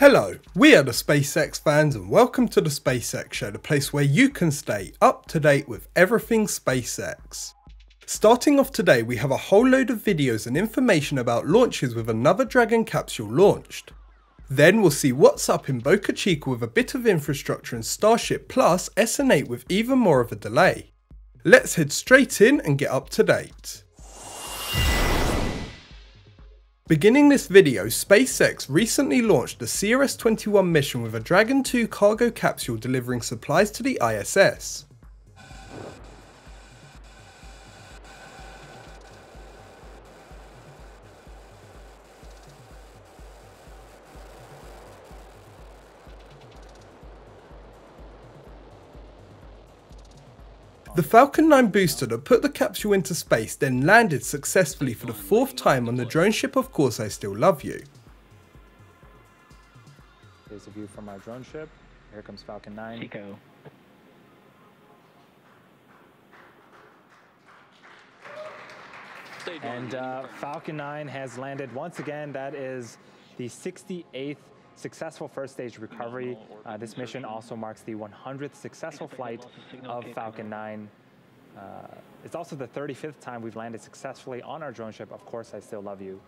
Hello, we are the SpaceX fans and welcome to the SpaceX Show, the place where you can stay up to date with everything SpaceX. Starting off today, we have a whole load of videos and information about launches with another Dragon capsule launched. Then we'll see what's up in Boca Chica with a bit of infrastructure and Starship plus SN8 with even more of a delay. Let's head straight in and get up to date. Beginning this video, SpaceX recently launched the CRS-21 mission with a Dragon 2 cargo capsule delivering supplies to the ISS. The Falcon 9 booster that put the capsule into space then landed successfully for the fourth time on the drone ship Of Course I Still Love You. Here's a view from our drone ship. Here comes Falcon 9. Chico. And uh, Falcon 9 has landed once again. That is the 68th successful first stage recovery. Uh, this mission also marks the 100th successful flight of Falcon 9. Uh, it's also the 35th time we've landed successfully on our drone ship. Of course, I still love you.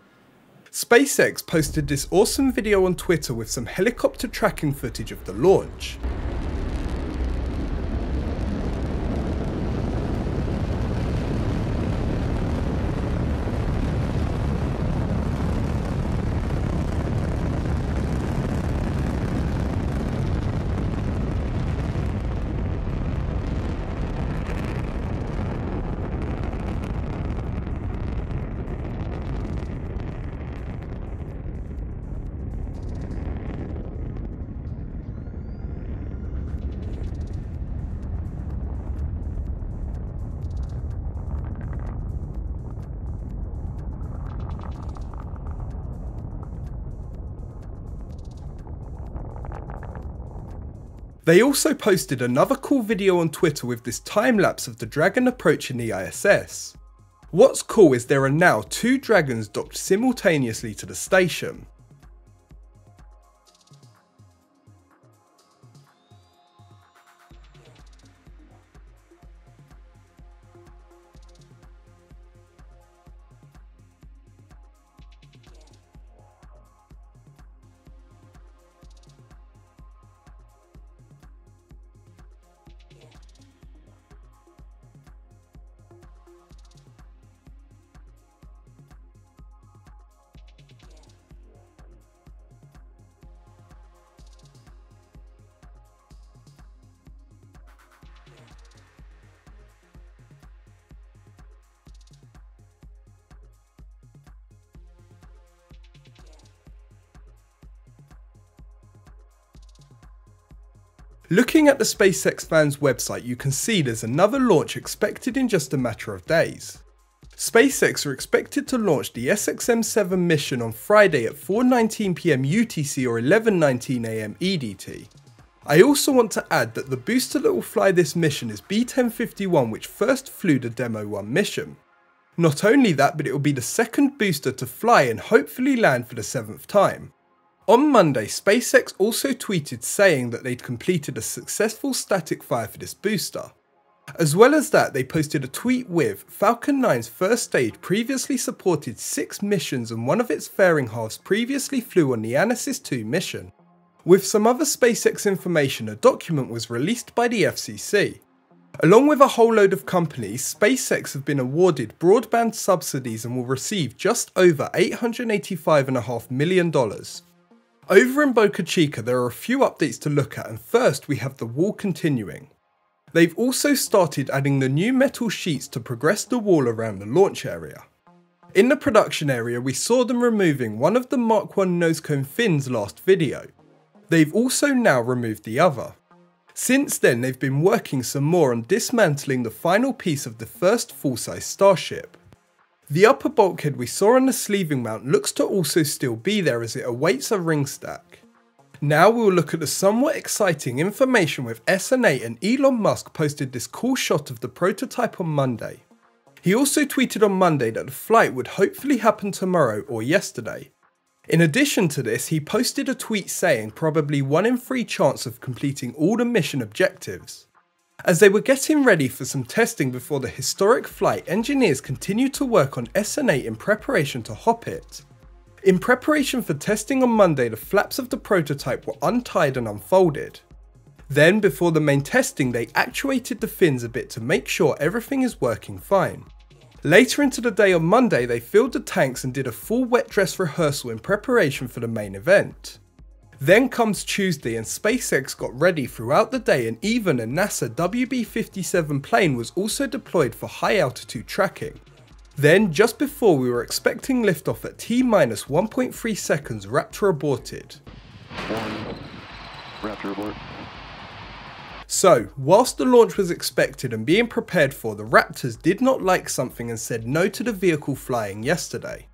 SpaceX posted this awesome video on Twitter with some helicopter tracking footage of the launch. They also posted another cool video on Twitter with this time lapse of the Dragon approaching the ISS. What's cool is there are now two Dragons docked simultaneously to the station. Looking at the SpaceX fans website, you can see there's another launch expected in just a matter of days. SpaceX are expected to launch the SXM-7 mission on Friday at 4.19pm UTC or 11.19am EDT. I also want to add that the booster that will fly this mission is B-1051 which first flew the Demo 1 mission. Not only that, but it will be the second booster to fly and hopefully land for the seventh time. On Monday, SpaceX also tweeted saying that they'd completed a successful static fire for this booster. As well as that, they posted a tweet with Falcon 9's first stage previously supported six missions and one of its fairing halves previously flew on the Anasis 2 mission. With some other SpaceX information, a document was released by the FCC. Along with a whole load of companies, SpaceX have been awarded broadband subsidies and will receive just over $885.5 million. Over in Boca Chica, there are a few updates to look at, and first we have the wall continuing. They've also started adding the new metal sheets to progress the wall around the launch area. In the production area, we saw them removing one of the Mark 1 nose cone fins last video. They've also now removed the other. Since then, they've been working some more on dismantling the final piece of the first full-size Starship. The upper bulkhead we saw on the sleeving mount looks to also still be there as it awaits a ring stack. Now we'll look at the somewhat exciting information with SN8 and Elon Musk posted this cool shot of the prototype on Monday. He also tweeted on Monday that the flight would hopefully happen tomorrow or yesterday. In addition to this, he posted a tweet saying probably 1 in 3 chance of completing all the mission objectives. As they were getting ready for some testing before the historic flight, engineers continued to work on SN8 in preparation to hop it. In preparation for testing on Monday, the flaps of the prototype were untied and unfolded. Then, before the main testing, they actuated the fins a bit to make sure everything is working fine. Later into the day on Monday, they filled the tanks and did a full wet dress rehearsal in preparation for the main event. Then comes Tuesday and SpaceX got ready throughout the day and even a NASA WB-57 plane was also deployed for high altitude tracking. Then, just before we were expecting liftoff at T-minus 1.3 seconds, Raptor aborted. Raptor abort. So, whilst the launch was expected and being prepared for, the Raptors did not like something and said no to the vehicle flying yesterday.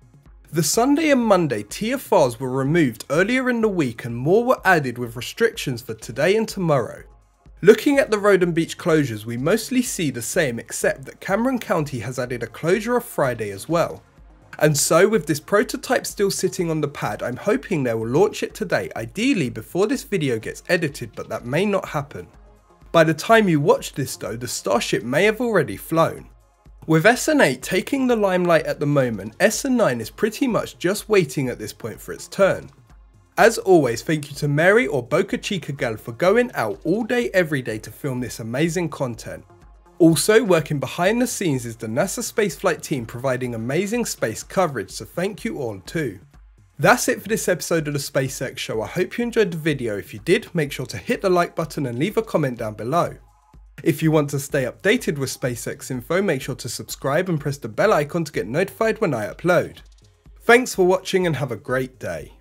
The Sunday and Monday TFRs were removed earlier in the week and more were added with restrictions for today and tomorrow. Looking at the road and beach closures, we mostly see the same except that Cameron County has added a closure of Friday as well. And so with this prototype still sitting on the pad, I'm hoping they will launch it today, ideally before this video gets edited, but that may not happen. By the time you watch this though, the Starship may have already flown. With SN8 taking the limelight at the moment, SN9 is pretty much just waiting at this point for its turn. As always, thank you to Mary or Boca Chica Gal for going out all day every day to film this amazing content. Also, working behind the scenes is the NASA spaceflight team providing amazing space coverage, so thank you all too. That's it for this episode of the SpaceX Show. I hope you enjoyed the video. If you did, make sure to hit the like button and leave a comment down below. If you want to stay updated with SpaceX info, make sure to subscribe and press the bell icon to get notified when I upload. Thanks for watching and have a great day.